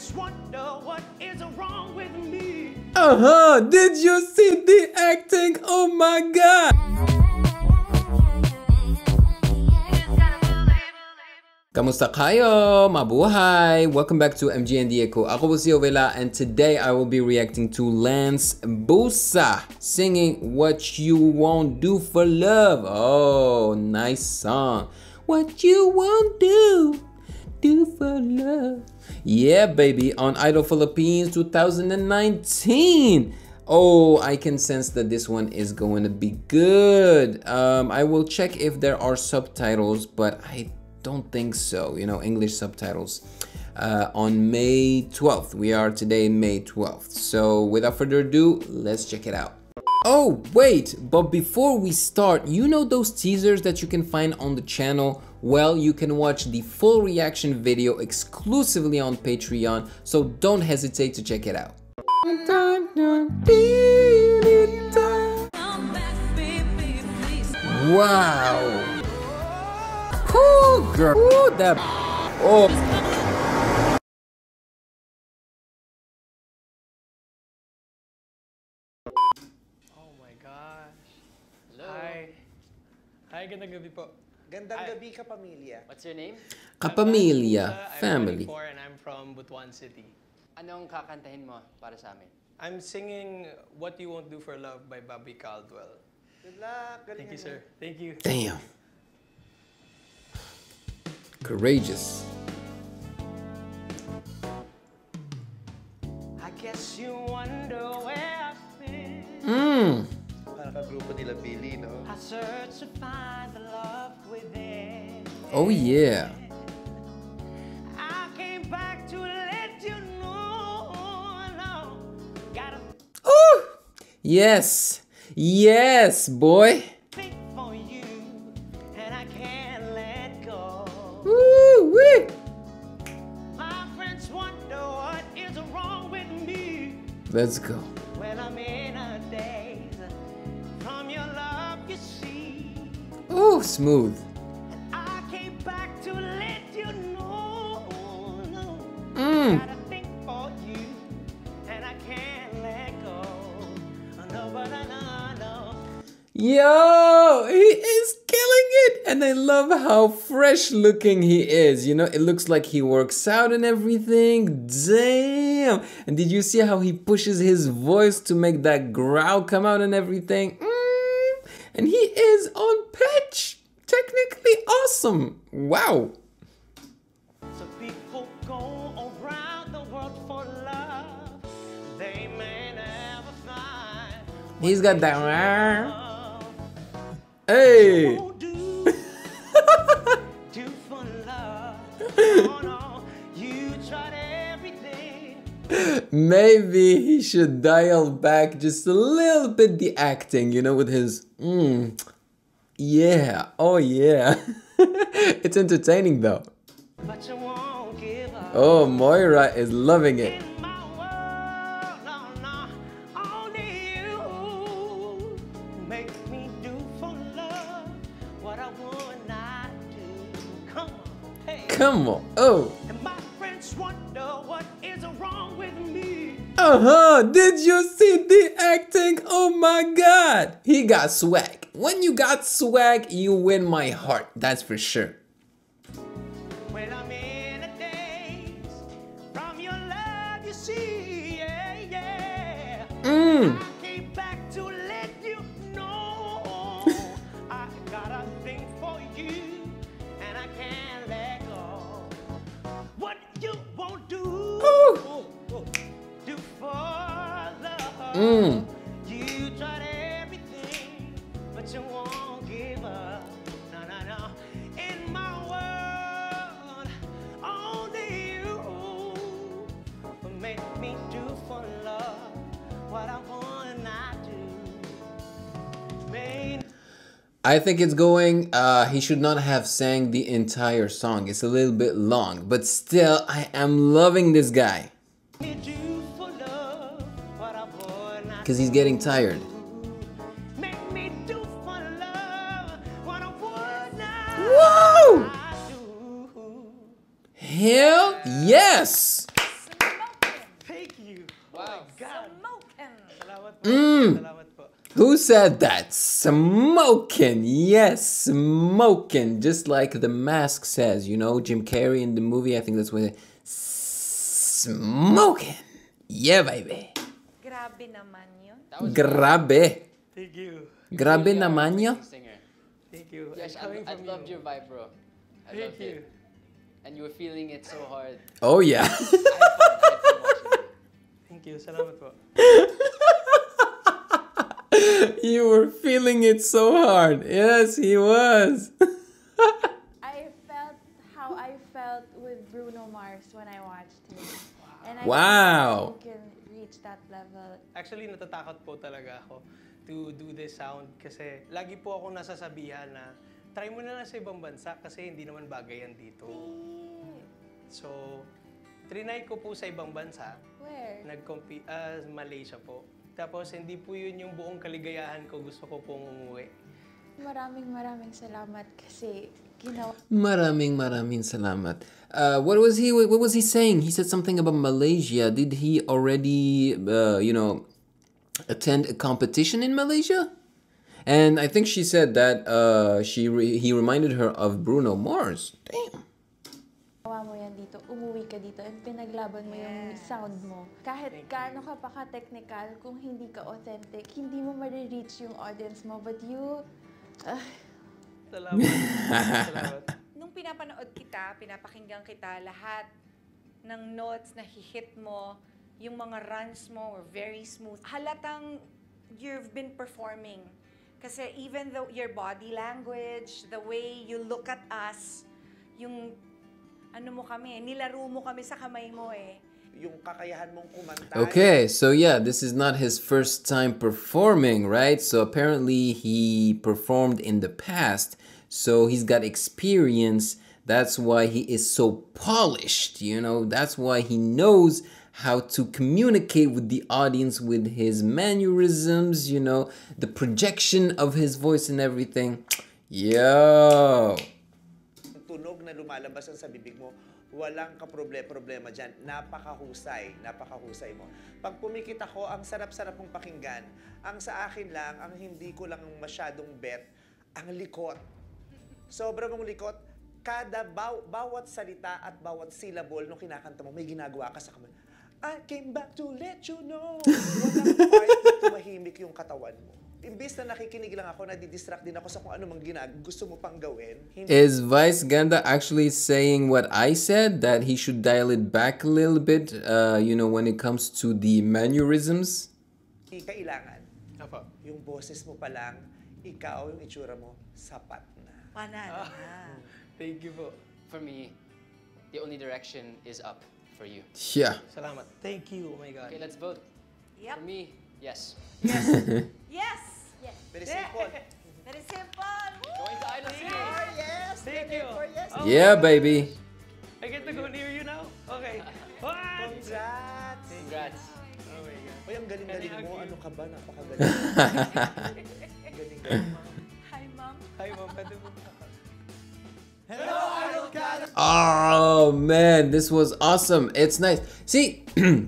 friends wonder what is wrong with me. Uh huh. Did you see the acting? Oh my god. Kamusta kayo? Mabuhay! Welcome back to MGND Echo. Ako po si Ovela and today I will be reacting to Lance Busa singing What You Won't Do for Love. Oh, nice song. What you won't do, do for love. Yeah, baby, on Idol Philippines 2019. Oh, I can sense that this one is going to be good. Um, I will check if there are subtitles, but I don't think so. You know, English subtitles. Uh, on May 12th. We are today May 12th. So without further ado, let's check it out. Oh, wait, but before we start, you know those teasers that you can find on the channel? Well, you can watch the full reaction video exclusively on Patreon, so don't hesitate to check it out. Wow. Cool girl. Ooh, that. Oh my gosh. Hi. Hi, gandang gabi po. Gandang gabi ka, pamilya. What's your name? Kapamilya, uh, I'm family. 24 and I'm from Butuan City. Anong kakantahin mo para sa amin? I'm singing What You Won't Do for Love by Bobby Caldwell. Good luck. Thank you, sir. Thank you. Damn. Courageous. I guess you wonder where I've been. Mmm. Oh, no, gotta Ooh. Yes. Yes, boy. think for you, and I know, no. Yo, he is killing it. And I love how fresh looking he is. You know, it looks like he works out and everything. Damn. And did you see how he pushes his voice to make that growl come out and everything? Mm. And he is on pitch. Never find He's got that. Hey. Won't do, do for love. No, you tried everything. Maybe he should dial back just a little bit the acting, you know, with his mm, yeah, oh yeah. it's entertaining though. But you won't give up. Oh, Moira is loving it. In my world, no, no, only you make me do for love what I would not do. Come on. Oh. And my friends wonder what is wrong with me. Uh huh. Did you see the acting? Oh my god. He got swag. When you got swag, you win my heart. That's for sure. When I think it's going, uh, he should not have sang the entire song. It's a little bit long, but still, I am loving this guy. me do for love what I would not Because he's getting tired. Make me do for love what I Whoa! Hell yes! Wow. Who said that? Smoking. Yes, smoking. Just like the mask says, you know, Jim Carrey in the movie, I think that's what it Smoking. Yeah, baby. Grabe naman yun. That Grabe. Thank you. Grabe You are naman yo. Singer. Thank you. Yes, I'm I, I loved you. your vibe, bro. I Thank loved you. it. And you were feeling it so hard. Oh, yeah. I had fun. I had fun watching you. Thank you. Salamat po. you were feeling it so hard. Yes, he was. I felt how I felt with Bruno Mars when I watched him. And I Wow. think you can reach that level. Actually, natatakot po talaga ako to do this sound kasi lagi po ako nasasabihan na try mo na lang sa ibang bansa kasi hindi naman bagay yan dito. So, trinay ko po sa ibang bansa. Where? Nag-compete, ah, Malaysia po. Tapos, hindi po yun yung buong kaligayahan ko. Gusto ko pong umuwi. Maraming maraming salamat kasi ginawa Maraming maraming salamat. Uh, what was he? What was he saying? He said something about Malaysia. Did he already, uh, you know, attend a competition in Malaysia? And I think she said that uh, she re- he reminded her of Bruno Mars. Damn. Mo yan dito, umuwi ka dito, and pinaglaban mo yung sound mo. Kahit gaano ka pa ka-technical, kung hindi ka authentic, hindi mo ma-reach yung audience mo. But you, ah, Salamat. Salamat. Nung pinapanood kita, pinapakinggan kita, lahat ng notes na hihit mo, yung mga runs mo were very smooth. Halatang you've been performing. Kasi even though your body language, the way you look at us, yung ano mo kami, nilaro mo kami sa kamay mo eh. Yung kakayahan mong kumanta. Okay, so yeah, this is not his first time performing, right? So apparently he performed in the past, so he's got experience. That's why he is so polished, you know? That's why he knows how to communicate with the audience with his mannerisms, you know, the projection of his voice and everything. Yo! Tunog na lumalabas sa bibig mo, walang kaproble-problema dyan. Napakahusay, napakahusay mo. Pag pumikit ako, ang sarap-sarap mong pakinggan. Ang sa akin lang, ang hindi ko lang masyadong bet, ang likot. Sobra mong likot. Kada baw- bawat salita at bawat syllable nung kinakanta mo, may ginagawa ka sa kamay. I came back to let you know. Walang na tumahimik yung katawan mo. Imbis na nakikinig lang ako, nadidistract din ako sa kung ano mang ginag gusto mo pang gawin. Hindi Is Vice Ganda actually saying what I said that he should dial it back a little bit, uh, you know, when it comes to the mannerisms? kailangan. Apo. Yung boses mo pa lang, ikaw, yung itsura mo, sapat na. Panalo na. Thank you po. For me, the only direction is up for you. Yeah. Salamat. Thank you. Oh my God. Okay, let's vote. Yep. For me, yes. Yes! Oh, Yeah, baby. I get to go near you now? Okay. What? Congrats! Congrats. Oh my God. Uy, ang galing-galing I mo. hug you? Ano ka ba? Napakagaling. Ang galing-galing mo. Hi, Mom. Hi, mom. Pwede mo. Oh man, this was awesome. It's nice. See,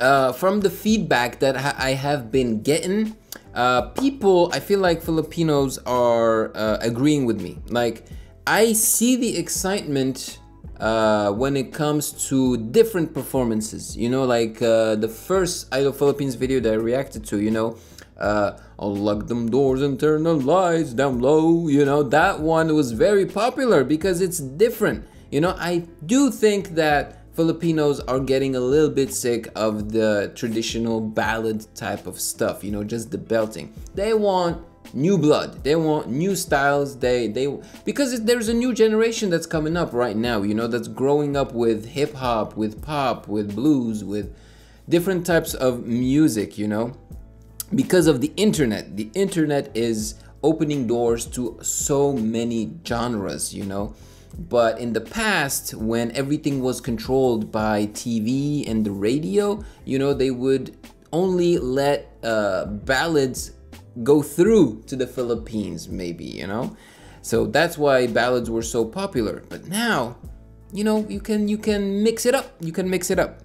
uh, from the feedback that ha- I have been getting, uh, people, I feel like Filipinos are uh, agreeing with me. Like, I see the excitement uh, when it comes to different performances. You know, like uh, the first Idol Philippines video that I reacted to, you know, uh, I'll lock them doors and turn the lights down low. You know, that one was very popular because it's different. You know, I do think that Filipinos are getting a little bit sick of the traditional ballad type of stuff, you know, just the belting. They want new blood. They want new styles. They they because there's a new generation that's coming up right now, you know, that's growing up with hip hop, with pop, with blues, with different types of music, you know because of the internet the internet is opening doors to so many genres you know but in the past when everything was controlled by tv and the radio you know they would only let uh, ballads go through to the philippines maybe you know so that's why ballads were so popular but now you know you can you can mix it up you can mix it up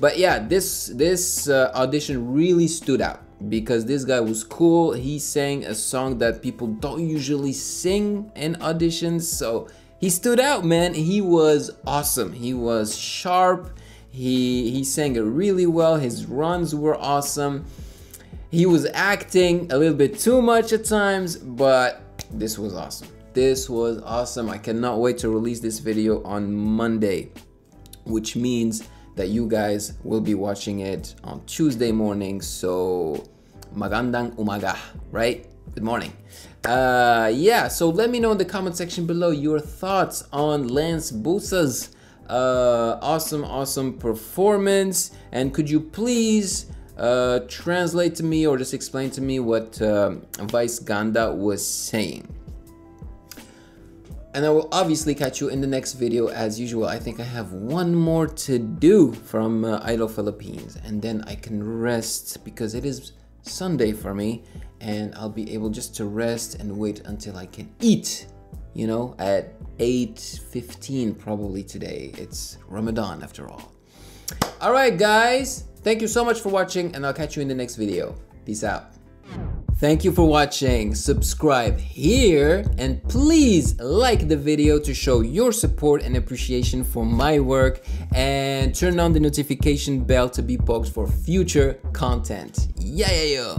but yeah, this this uh, audition really stood out because this guy was cool. He sang a song that people don't usually sing in auditions, so he stood out, man. He was awesome. He was sharp. He he sang it really well. His runs were awesome. He was acting a little bit too much at times, but this was awesome. This was awesome. I cannot wait to release this video on Monday, which means that you guys will be watching it on Tuesday morning. So magandang umaga, right? Good morning. Uh, yeah, so let me know in the comment section below your thoughts on Lance Busa's uh, awesome, awesome performance. And could you please uh, translate to me or just explain to me what uh, Vice Ganda was saying? And I will obviously catch you in the next video as usual. I think I have one more to do from uh, Idol Philippines and then I can rest because it is Sunday for me and I'll be able just to rest and wait until I can eat, you know, at 8.15 probably today. It's Ramadan after all. All right, guys, thank you so much for watching and I'll catch you in the next video. Peace out. Thank you for watching. Subscribe here and please like the video to show your support and appreciation for my work and turn on the notification bell to be poked for future content. Yeah.